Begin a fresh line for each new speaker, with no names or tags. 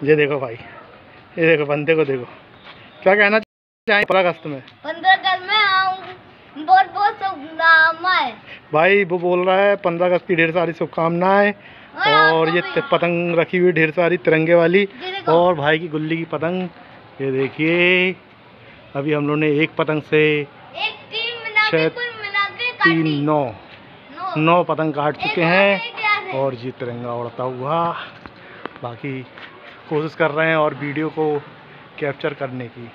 ये देखो भाई ये देखो बंदे को देखो। क्या कहना चाहें पंद्रह अगस्त में?
पंद्रह अगस्त में बहुत बहुत शुभकामनाएँ।
भाई वो बोल रहा है पंद्रह अगस्त की ढेर सारी शुभकामनाएँ और ये पतंग रखी हुई ढेर सारी तिरंगे वाली और भाई की गुल्ली की पतंग। ये देखिए अभी हम लोग ने एक पतंग से छः, तीन नौ
नौ।
पतंग काट चुके
है?
और ये तिरंगा उड़ता हुआ बाकी कोशिश कर रहे हैं और वीडियो को कैप्चर करने की।